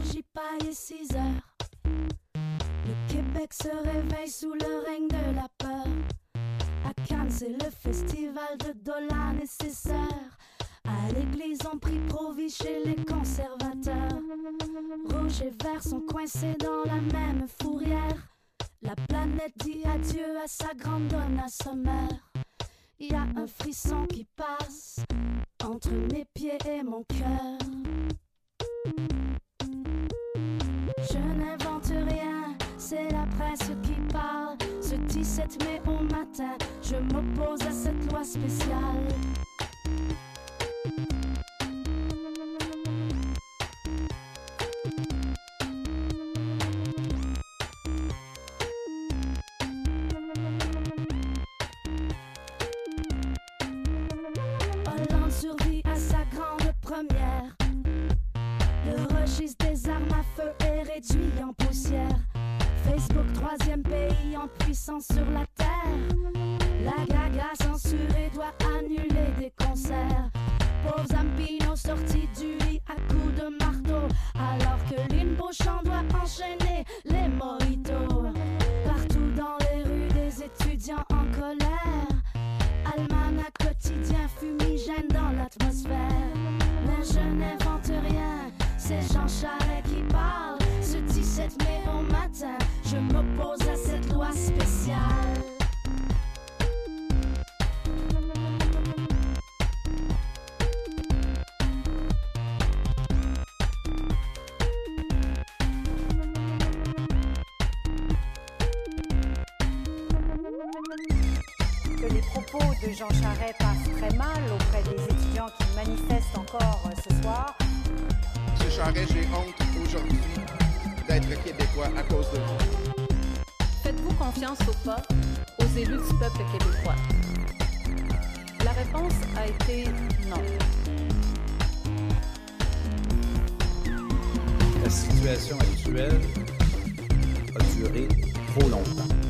Dérougit pas les 6 heures. Le Québec se réveille sous le règne de la peur. À Cannes, c'est le festival de ses sœurs. À l'église, on prie Provi chez les conservateurs. Rouge et vert sont coincés dans la même fourrière. La planète dit adieu à sa grande donne sommaire. Y a un frisson qui passe entre mes pieds et mon cœur. Qui parle. Ce 17 mai au matin, je m'oppose à cette loi spéciale. Hollande survit à sa grande première. Le registre Facebook, troisième pays en puissance sur la terre. La gaga censurée doit annuler des concerts. Pauvres Zampino sortis du lit à coups de marteau. Alors que Lynn Beauchamp doit enchaîner les mojitos. Partout dans les rues, des étudiants en colère. Almanach quotidien fumigène dans l'atmosphère. Mais je n'invente rien, c'est Jean Charest propos de Jean Charest passent très mal auprès des étudiants qui manifestent encore euh, ce soir. Monsieur Charest, j'ai honte aujourd'hui d'être québécois à cause de vous. Faites-vous confiance ou pas aux élus du peuple québécois? La réponse a été non. La situation actuelle a duré trop longtemps.